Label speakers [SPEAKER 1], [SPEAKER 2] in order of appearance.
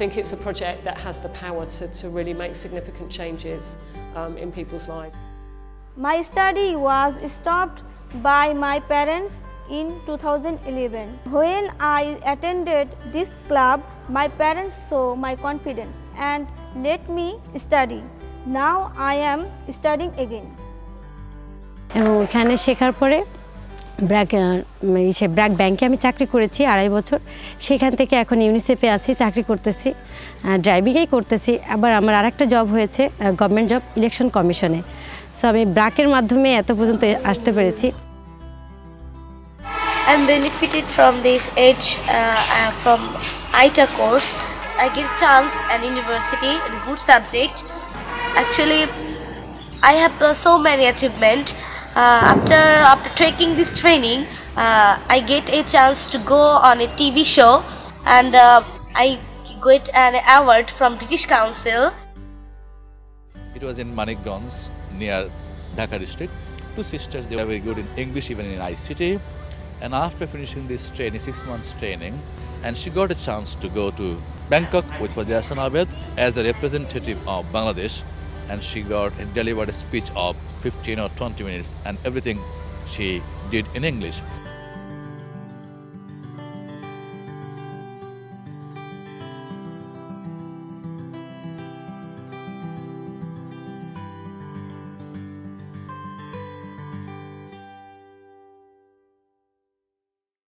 [SPEAKER 1] think it's a project that has the power to, to really make significant changes um, in people's lives.
[SPEAKER 2] My study was stopped by my parents in 2011. When I attended this club, my parents saw my confidence and let me study. Now I am studying again.
[SPEAKER 3] এবং এখানে শেখার পরে ব্র্যাক ইসে ব্র্যাক ব্যাংকে আমি চাকরি করেছি আড়াই বছর সেখান থেকে এখন ইউনিসেফে আছি চাকরি করতেছি ড্রাইভিংয়েই করতেছি আবার আমার আরেকটা জব হয়েছে গভর্নমেন্ট জব ইলেকশন কমিশনে সো আমি ব্র্যাকের মাধ্যমে এত পর্যন্ত আসতে পেরেছি
[SPEAKER 4] I'm benefited from this age uh, uh, from ITA course. I get chance at university in good subject. Actually, I have uh, so many achievement. Uh, after after taking this training, uh, I get a chance to go on a TV show, and uh, I get an award from British Council.
[SPEAKER 5] It was in Manikganj near Dhaka district. Two sisters, they were very good in English, even in ICT. And after finishing this training, six months training, and she got a chance to go to Bangkok with Fazle Hasan Abed as the representative of Bangladesh. And she got delivered a speech of 15 or 20 minutes, and everything she did in English.